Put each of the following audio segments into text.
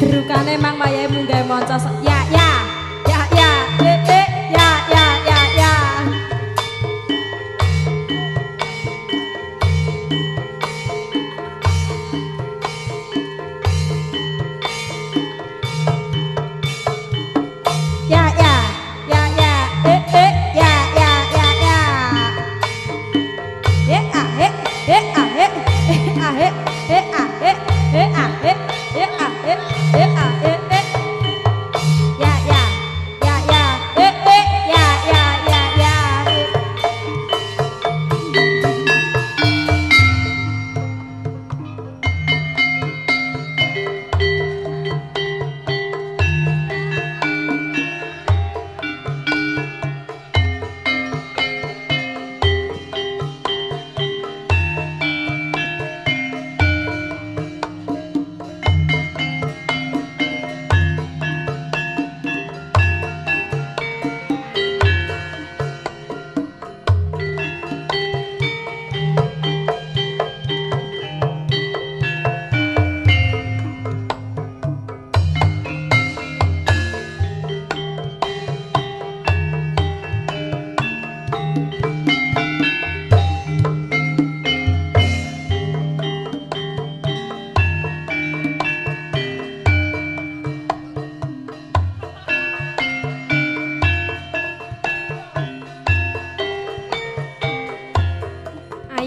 Drukane Mang Mayae munggah monco ya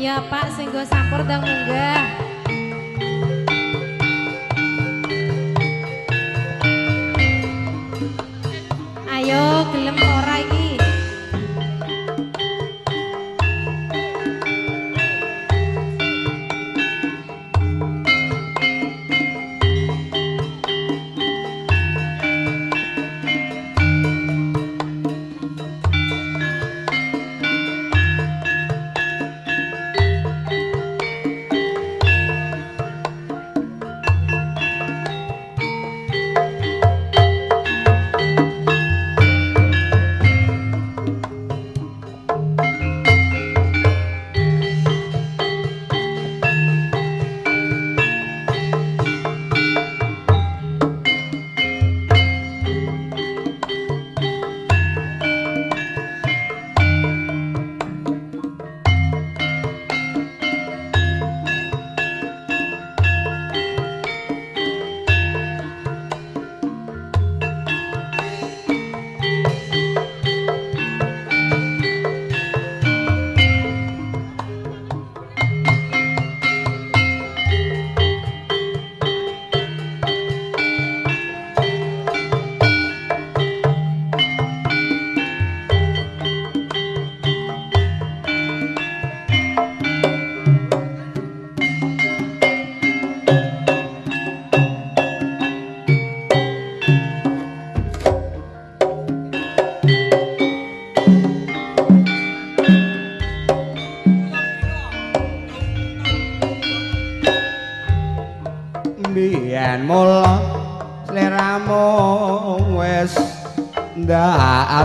Ayo Pak sing go sampur dang munggah.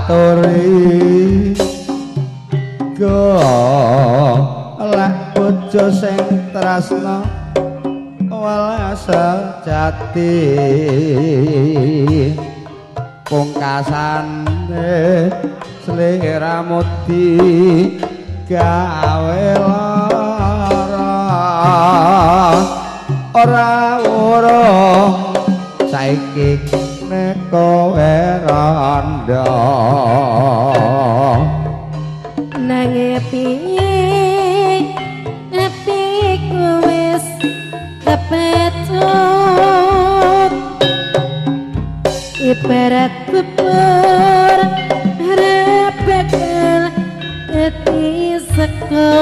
Aturi Go. Lek bojo sing tresna welas jati. Pungkasane sliramu di gawe lara. Ora ora saiki randha Nanging piye atiku wis kepetut Ibarat bubur repekal ati seko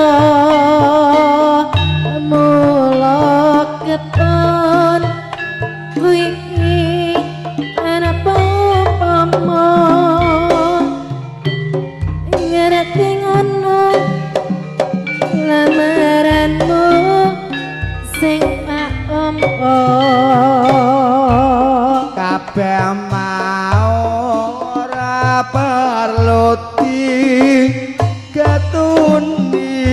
mula keton kabeh mau ora perlu di ketundi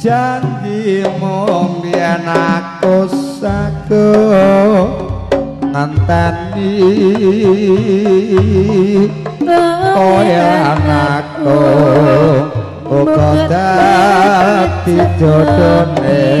janjimu biyen aku sak aku nganteni kaya anakku uga dadi jodone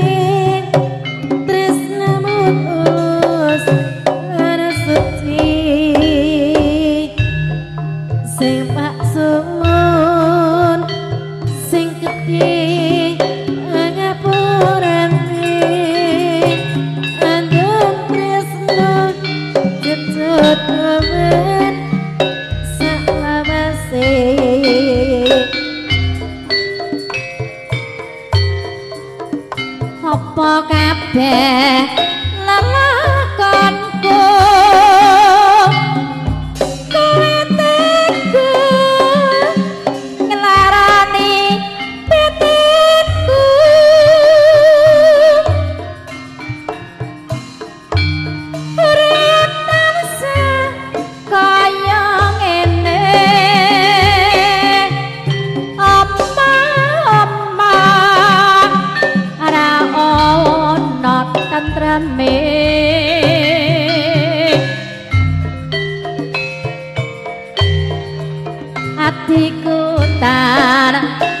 hatiku tanah